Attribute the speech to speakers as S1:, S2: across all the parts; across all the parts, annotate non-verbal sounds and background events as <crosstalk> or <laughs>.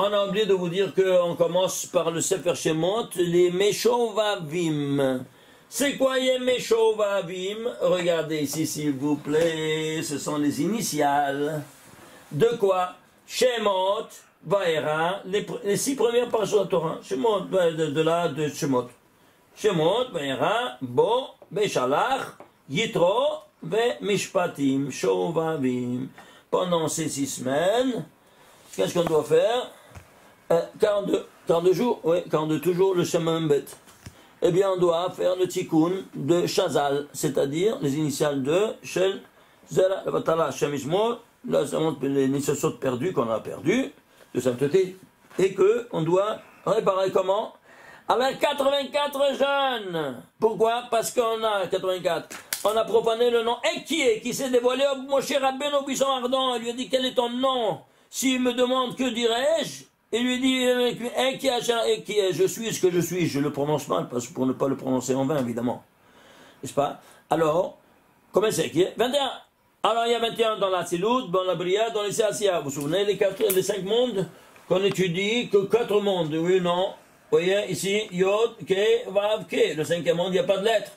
S1: On a oublié de vous dire qu'on commence par le Sefer Shemot, les Meshovavim. C'est quoi les Meshovavim? Regardez ici, s'il vous plaît, ce sont les initiales. De quoi? Shemot, Vaera, les, six premières pages de la Torah. Shemot, ben, de, de là, de Shemot. Shemot, Vaera, Bo, Beshalach, Yitro, Ve Mishpatim, Shovavim. Pendant ces six semaines, qu'est-ce qu'on doit faire? 42, 42 jours, oui, 42 toujours le chemin bête. Eh bien, on doit faire le tikkun de Shazal, c'est-à-dire les initiales de Shel, Zera, Vatala, Shemishmor, là, ça montre les initiations perdues qu'on a perdues, de sainteté, et que on doit réparer comment? Avec 84 jeunes. Pourquoi? Parce qu'on a 84. On a profané le nom Ekié, qui s'est dévoilé? Au Moshe Rabben au buisson ardent. Il lui a dit quel est ton nom? S'il me demande que dirais-je? Il lui dit, je suis ce que je suis, je le prononce mal, parce, pour ne pas le prononcer en vain, évidemment. N'est-ce pas? Alors, combien c'est qui est? 21. Alors, il y a 21 dans la Silout, dans la Bria, dans les Séasia. Vous vous souvenez, les, quatre, les cinq mondes qu'on étudie, que quatre mondes, oui non? Vous voyez, ici, Yod, Ke, Vav, Ke. Le cinquième monde, il n'y a pas de lettres.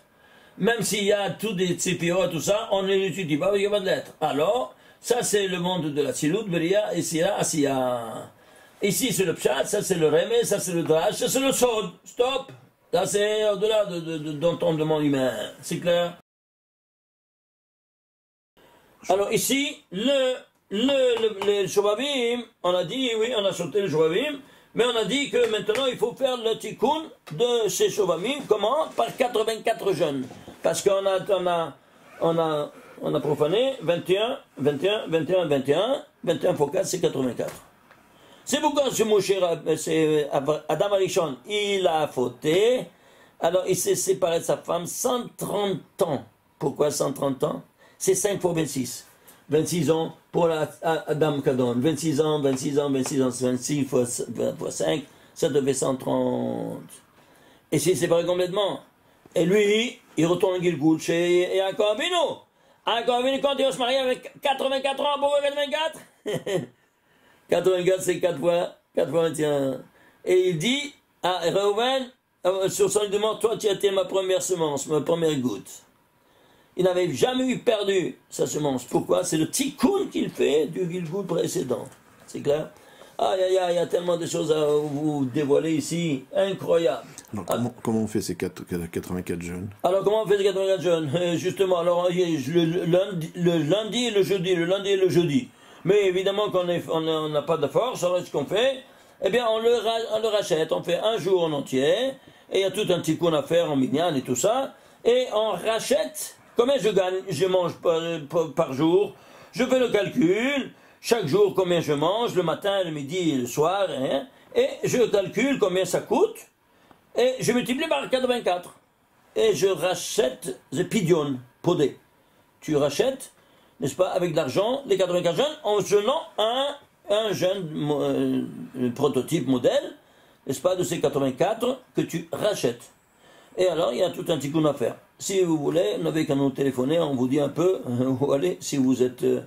S1: Même s'il y a tous des Tsipio, tout ça, on ne l'étudie pas, il n'y a pas de lettres. Alors, ça c'est le monde de la Silout, Bria, et Asiya. Ici, c'est le pshat, ça c'est le remé, ça c'est le drash, ça c'est le sod. Stop Là, c'est au-delà d'entendement de, humain. C'est clair? Alors ici, le, le, le, on a dit, oui, on a sauté le Shovavim, mais on a dit que maintenant il faut faire le tikkun de ces Shovavim, comment? Par 84 jeunes. Parce qu'on a, on a, on a, on a profané 21, 21, 21, 21, 21 fois 4, c'est 84. C'est pourquoi ce Moshe, c'est Adam Arishon, il a fauté, alors il s'est séparé de sa femme 130 ans. Pourquoi 130 ans? C'est 5 fois 26. 26 ans pour Adam Kadon. 26 ans, 26 ans, 26 ans, 26 fois, 5, ça devait 130. Et s'est séparé complètement. Et lui, il retourne en Gilgoul chez Yaakov Avinu, quand il va se marier avec 84 ans, pourquoi 84 <laughs> 84, c'est 4 fois, 4 fois 21. Et il dit à Reuven, euh, sur son demande, toi tu as été ma première semence, ma première goutte. Il n'avait jamais eu perdu sa semence. Pourquoi? C'est le tikkun qu'il fait du Gilgoul précédent. C'est clair? Ah, il y, y, a tellement de choses à vous dévoiler ici, incroyable.
S2: comment, on fait ces 84 jeunes?
S1: Alors comment on fait ces 84 jeunes? Euh, Justement, alors le lundi, le lundi et le jeudi, le lundi et le jeudi. Mais évidemment, quand on n'a pas de force, alors ce qu'on fait Eh bien, on le, rachète. On fait un jour en entier, et il y a tout un petit coup à faire en mignon et tout ça. Et on rachète. Combien je gagne, je mange par, jour Je fais le calcul. Chaque jour, combien je mange, le matin, le midi le soir. Hein, et je calcule combien ça coûte. Et je multiplie par 84. Et je rachète the pidion, podé. Tu rachètes n'est-ce pas, avec de l'argent, les 84 jeunes, en jetant un, un jeune euh, prototype modèle, n'est-ce pas, de ces 84 que tu rachètes. Et alors, il y a tout un petit coup à faire. Si vous voulez, n'avez qu'à nous téléphoner, on vous dit un peu où aller. Si vous êtes euh,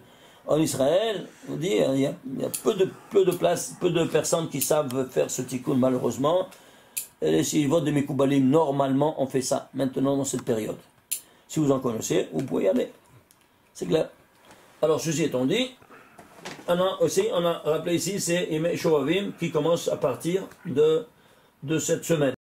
S1: en Israël, on dit, il y a, peu, de, peu de peu de personnes qui savent faire ce tikkun, malheureusement. Et si votent de Mekoubalim, normalement, on fait ça, maintenant, dans cette période. Si vous en connaissez, vous pouvez y aller. C'est clair. Alors, ceci étant dit, on a aussi, on a rappelé ici, c'est Ime Shovavim qui commence à partir de cette semaine.